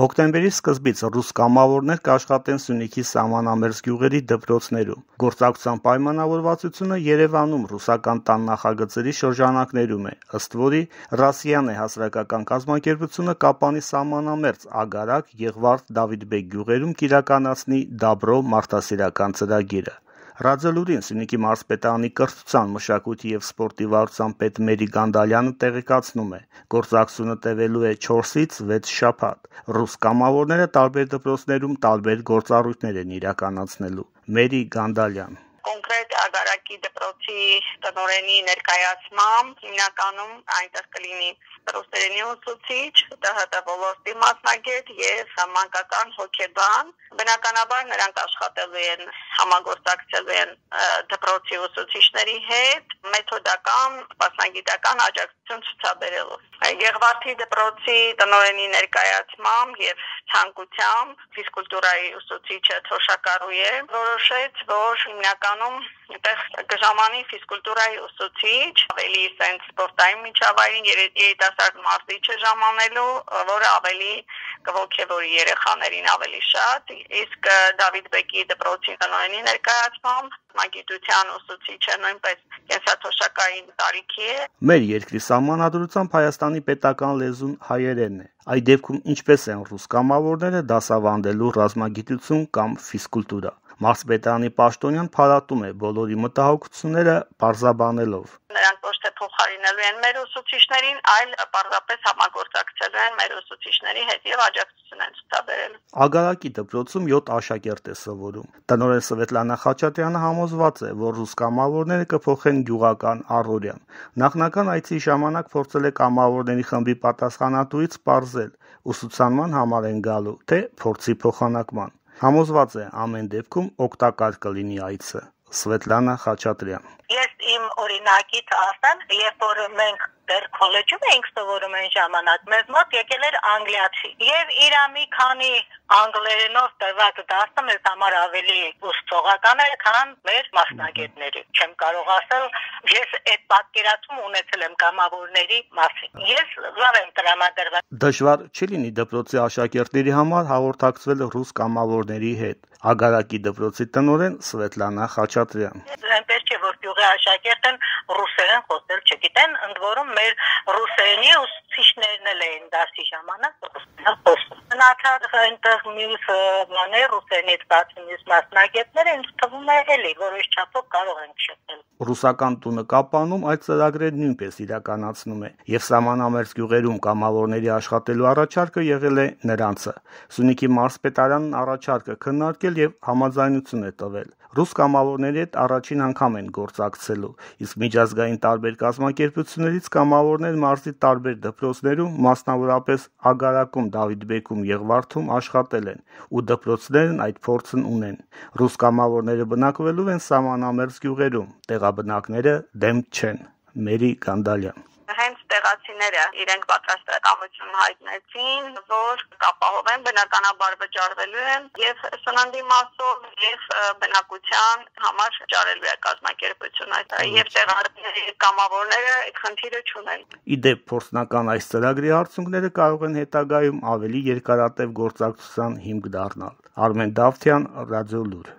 Հոկտեմբերի սկզբից ռուս կամավորներ կաշխատեն Սյունիքի սահմանամերձ գյուղերի դպրոցներում։ Գործակցության պայմանավորվածությունը Երևանում ռուսական տան նախագծերի շրջանակներում է, ըստ որի «Ռասիան» է հասարակական կազմակերպությունը Կապանի սահմանամերձ Ագարակ, Եղվարդ, Դավիթբեկ գյուղերում կիրականացնի «Դաբրո» մարդասիրական ծրագիրը։ «Ռադիոլուրին» Սյունիքի մարզպետարանի կրթության, մշակույթի և սպորտի վարչության պետ Մերի Գանդալյանը տեղեկացնում է՝ գործակցությունը տևելու է 4-ից 6 շաբաթ։ Ռուս կամավորները տարբեր դպրոցներում տարբեր գործառույթներ են իրականացնելու։ Մերի Գանդալյան կոնկրետ Ագարակի դպրոցի տնօրենի ներկայացմամբ հիմնականում այնտեղ կլինի դպրոցերենի ուսուցիչ, ՏՀՏ ոլորտի մասնագետ եւ մանկական հոգեբան։ Բնականաբար նրանք աշխատելու են համագործակցելու են դպրոցի ուսուցիչների հետ մեթոդական, մասնագիտական աջակցություն ցուցաբերելով։ Եղվարդի դպրոցի տնօրենի ներկայացմամբ եւ ցանկությամբ ֆիզկուլտուրայի ուսուցիչը Թոշակարույե որոշեց, որ հիմնականում այդտեղ կժամանի ֆիզկուլտուրայի ուսուցիչ, ավելի սենց սպորտային միջավայրին երիտասարդ մարդիչը ժամանելու, որը ավելի կողքեվորի երեխաներին ավելի շատ, իսկ Դավիթ Բեկի դպրոցի տնօրենի ներկայացմամբ մագիտության ուսուցիչը նույնպես կենսաթոշակային տարիքի է։ Մեր երկրի սահմանադրությամբ Հայաստանի պետական լեզուն հայերենն է։ Այդ դեպքում ինչպես են ռուս կամավորները դասավանդելու ռազմագիտություն կամ ֆիզկուլտուրա։ Մարզպետարանի պաշտոնյան փառատում է բոլորի մտահոգությունները բարձաբանելով։ Նրանք ոչ թե փոխարինելու են մեր ուսուցիչներին, այլ պարզապես համագործակցելու են մեր ուսուցիչների հետ եւ աջակցություն են ցուցաբերելու։ Ագարակի դպրոցում 7 աշակերտ է սովորում։ Տնօրեն Սվետլանա Խաչատրյանը համոզված է, որ ռուս կամավորները կփոխեն գյուղական առօրյան։ Նախնական այցի ժամանակ փորձել է կամավորների խմբի պատասխանատուից ողրզել ուսուցանման համար են գալու, թե փորձի փոխանակման։ Համոզված է ամեն դեպքում օգտակար կլինի այցը։ Սվետլանա Խաչատրյան Ես իմ օրինակից ասեմ, երբ որ մենք դեռ քոլեջում էինք սովորում այն ժամանակ, մեզ մոտ եկել էր անգլիացի։ Եվ իր մի քանի անգլերենով տված դասը մեզ համար ավելի ուսուցողական էր, քան մեր մասնագետների։ Չեմ կարող ասել, ես այդ պատկերացում ունեցել եմ կամավորների մասին։ Ես լավ եմ տրամադրված։ Դժվար չի լինի դպրոցի աշակերտների համար հաղորդակցվել ռուս կամավորների հետ։ Ագարակի դպրոցի տնօրեն Սվետլանա Խաչատրյան։ Այնպես որ յուղի աշակերտն ռուսերեն խոսել չգիտեն, ընդ որում մեր ռուսերենի ուսուցիչներն էլ էին դասի ժամանակ ռուսերեն խոսում։ Մնացած այնտեղ մյուս բաներ ռուսերենից բացի մյուս մասնագետները ինձ թվում է էլի որոշ չափով կարող են շփվել։ Ռուսական տունը Կապանում այդ ծրագրերը նույնպես իրականացնում է եւ սահմանամերձ գյուղերում կամավորների աշխատելու առաջարկը եղել է նրանցը։ Սյունիքի մարզպետարանն առաջարկը քննարկել եւ համաձայնություն է տվել։ Ռուս կամավորների հետ առաջին անգամ են գործակցելու, իսկ միջազգային տարբեր կազմակերպություններից կամավորներ մարզի տարբեր դպրոցներում, մասնավորապես Ագարակում, Դավիթբեկում, Եղվարդում աշխատել են ու դպրոցներն այդ փորձն ունեն։ Ռուս կամավորները բնակվելու են սահմանամերձ գյուղերում, տեղաբնակները դեմ չեն։ Մերի Գանդալյան տեղացիները իրենք պատրաստակամություն հայտնեցին, որ կապահովեն բնականաբար վճարվելու են եւ սննդի մասով եւ բնակության համար վճարելու է կազմակերպությունը եւ տեղացիների կամավորները այդ խնդիրը չունեն։ Իդեպ փորձնական այս ծրագրի արդյունքները կարող են հետագայում ավելի երկարատև գործակցության հիմք դառնալ։ Արմեն Դավթյան, Ռադիոլուր